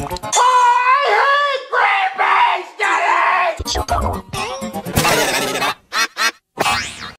I hate green!